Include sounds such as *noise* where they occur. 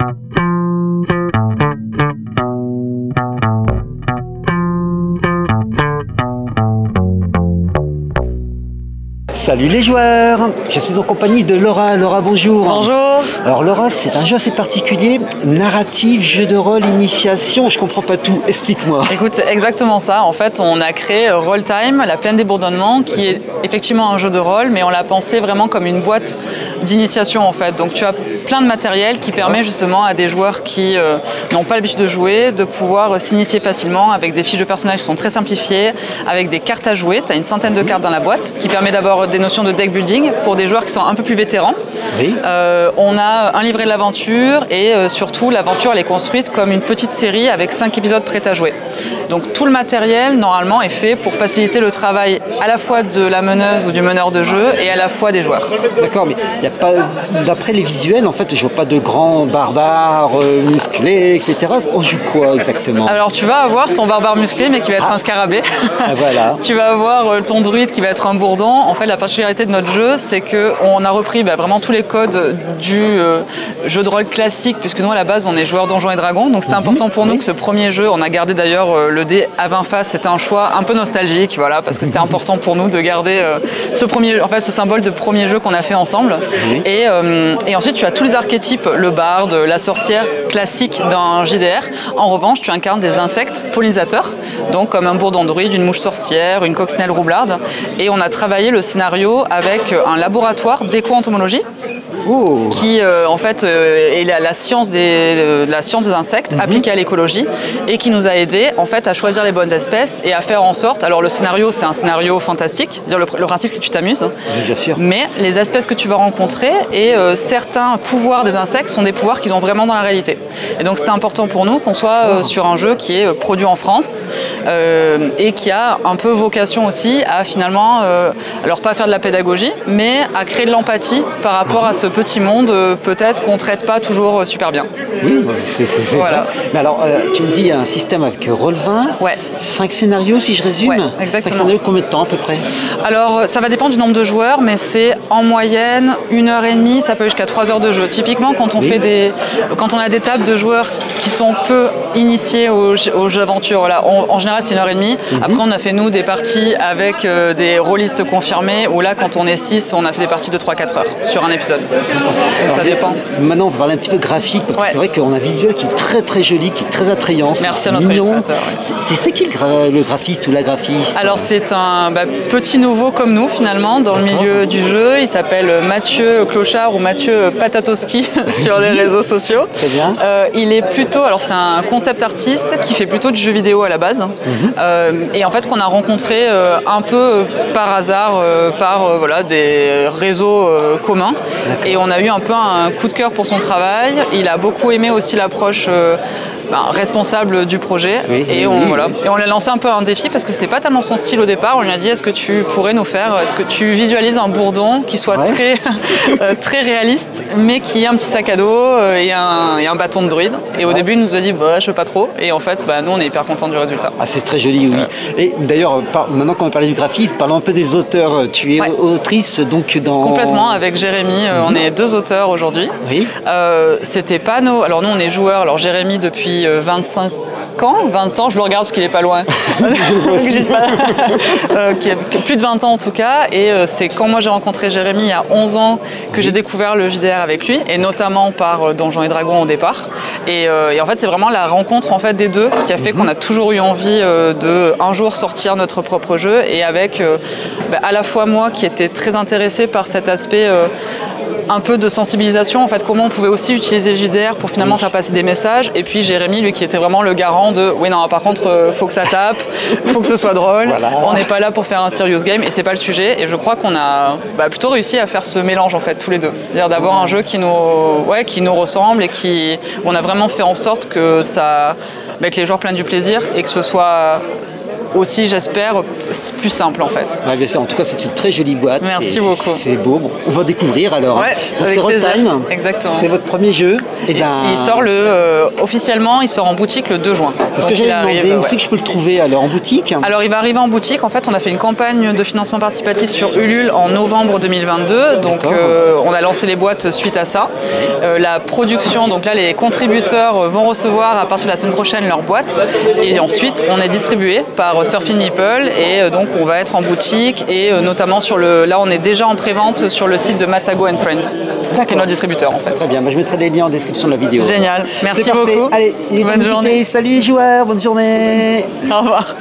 Thank you. Salut les joueurs Je suis en compagnie de Laura. Laura, bonjour. Bonjour. Alors Laura, c'est un jeu assez particulier, narratif, jeu de rôle, initiation, je comprends pas tout, explique-moi. Écoute, c'est exactement ça. En fait, on a créé Roll Time, la plaine des bourdonnements, qui est effectivement un jeu de rôle, mais on l'a pensé vraiment comme une boîte d'initiation en fait. Donc tu as plein de matériel qui permet justement à des joueurs qui euh, n'ont pas l'habitude de jouer de pouvoir s'initier facilement avec des fiches de personnages qui sont très simplifiées, avec des cartes à jouer. Tu as une centaine de cartes dans la boîte, ce qui permet d'abord des notions de deck building pour des joueurs qui sont un peu plus vétérans. Oui. Euh, on a un livret de l'aventure et euh, surtout l'aventure elle est construite comme une petite série avec cinq épisodes prêts à jouer. Donc tout le matériel normalement est fait pour faciliter le travail à la fois de la meneuse ou du meneur de jeu et à la fois des joueurs. D'accord, mais il a pas, d'après les visuels, en fait, je vois pas de grands barbares euh, musclés, etc. On joue quoi exactement? Alors tu vas avoir ton barbare musclé mais qui va être un scarabée. Ah, voilà. *laughs* tu vas avoir euh, ton druide qui va être un bourdon. En fait la particularité de notre jeu c'est qu'on a repris bah, vraiment tous les codes du euh, jeu de rôle classique puisque nous à la base on est joueurs donjons et dragons. Donc c'était important pour nous que ce premier jeu, on a gardé d'ailleurs euh, le dé à 20 faces, c'était un choix un peu nostalgique voilà parce que c'était *laughs* important pour nous de garder euh, ce premier, en fait ce symbole de premier jeu qu'on a fait ensemble. Et, euh, et ensuite tu as tous les archétypes, le barde, la sorcière classique d'un JDR. En revanche tu incarnes des insectes pollinisateurs, donc comme un bourdon druide, une mouche sorcière, une coccinelle roublarde. Et on a travaillé le scénario avec un laboratoire d'éco-entomologie Oh qui euh, en fait euh, est la, la science des, euh, la science des insectes appliquée à l'écologie et qui nous a aidé en fait à choisir les bonnes espèces et à faire en sorte. Alors le scénario c'est un scénario fantastique. Le, le principe c'est que tu t'amuses, Bien sûr. mais les espèces que tu vas rencontrer et euh, certains pouvoirs des insectes sont des pouvoirs qu'ils ont vraiment dans la réalité. Et donc c'était important pour nous qu'on soit euh, sur un jeu qui est produit en France euh, et qui a un peu vocation aussi à finalement, alors pas faire de la pédagogie, mais à créer de l'empathie par rapport à ce petit monde euh, peut-être qu'on traite pas toujours euh, super bien. Oui, c'est c'est Voilà. vrai. Mais alors, euh, tu me dis un système avec Roll20, Ouais. 5 scénarios si je résume Ouais, exactement. 5 scénarios, combien de temps à peu près? Alors, ça va dépendre du nombre de joueurs, mais c'est en moyenne une heure et demie, ça peut jusqu'à trois heures de jeu. Typiquement, quand on Oui. fait des, quand on a des tables de joueurs qui sont peu initiés aux, aux jeux d'aventure, voilà, en général c'est une heure et demie. Mhm. Après, on a fait nous des parties avec euh, des rôlistes confirmés, où là, quand on est 6 on a fait des parties de 3-4 heures sur un épisode. Ça dépend. Maintenant, on va parler un petit peu graphique, parce que Ouais. c'est vrai qu'on a un visuel qui est très très joli, qui est très attrayant. Merci à notre illustrateur, ouais. C'est qui le, gra- le graphiste ou la graphiste Alors c'est un bah, petit nouveau comme nous finalement dans le milieu du jeu. Il s'appelle Mathieu Clochard ou Mathieu Patatowski *laughs* sur les réseaux sociaux. Très bien. Euh, il est plutôt, alors c'est un concept artiste qui fait plutôt du jeu vidéo à la base. Mhm. Euh, et en fait qu'on a rencontré euh, un peu par hasard par voilà, des réseaux communs. Et on a eu un peu un coup de cœur pour son travail. Il a beaucoup aimé aussi l'approche euh, ben, responsable du projet. Oui, et on, voilà. Et on l'a lancé un peu un défi parce que c'était pas tellement son style au départ. On lui a dit est-ce que tu pourrais nous faire, est-ce que tu visualises un bourdon qui soit Ouais. très, *laughs* euh, très réaliste, mais qui ait un petit sac à dos euh, et, un, et un bâton de druide. Et au début, il nous a dit bah, je sais pas trop. Et en fait, bah, nous, on est hyper contents du résultat. Ah, c'est très joli, oui. Et d'ailleurs, maintenant qu'on a parlé du graphisme, parlons un peu des auteurs. Tu es autrice donc dans. Complètement, avec Jérémy, euh, on est deux auteurs aujourd'hui. Oui. Euh, C'était pas nos. Alors nous, on est joueurs. Alors Jérémy depuis euh, 25 ans, 20 ans, je le regarde parce qu'il est pas loin. *laughs* *laughs* *laughs* Euh, plus de 20 ans en tout cas. Et euh, c'est quand moi j'ai rencontré Jérémy il y a 11 ans que j'ai découvert le JDR avec lui, et notamment par euh, Donjons et Dragons au départ. Et, euh, et en fait, c'est vraiment la rencontre en fait des deux qui a fait qu'on a toujours eu envie euh, de un jour sortir notre propre jeu, et avec euh, bah, à la fois moi qui était très intéressé par cet aspect. Un peu de sensibilisation, en fait, comment on pouvait aussi utiliser le JDR pour finalement faire passer des messages. Et puis Jérémy, lui, qui était vraiment le garant de oui, non, par contre, euh, faut que ça tape, faut que ce soit drôle. Voilà. On n'est pas là pour faire un serious game et c'est pas le sujet. Et je crois qu'on a bah, plutôt réussi à faire ce mélange, en fait, tous les deux. C'est-à-dire d'avoir un jeu qui nous, ouais, qui nous ressemble et qui, on a vraiment fait en sorte que ça, bah, que les joueurs prennent du plaisir et que ce soit aussi, j'espère, plus simple en fait. Ouais, bien sûr. En tout cas, c'est une très jolie boîte. Merci beaucoup. C'est beau. Bon, on va découvrir alors. hein. Ouais, c'est. Time. Exactement. C'est votre premier jeu. Et, Et ben, Il sort le, euh, officiellement, il sort en boutique le 2 juin. C'est ce que j'allais demander. Où ouais. c'est que je peux le trouver alors En boutique? Alors il va arriver en boutique. En fait, on a fait une campagne de financement participatif sur Ulule en novembre 2022. Donc euh, on a lancé les boîtes suite à ça. Euh, la production, donc là les contributeurs vont recevoir à partir de la semaine prochaine leur boîte. Et ensuite on est distribué par Surfing Meeple et euh, donc on va être en boutique et euh, notamment sur le. Là on est déjà en pré-vente sur le site de Matago and Friends, qui est notre distributeur en fait. Très bien. Bah, je mettrai les liens en description de la vidéo. Génial. Merci beaucoup. Allez, Bonne journée. Salut les joueurs. Bonne journée. Au revoir.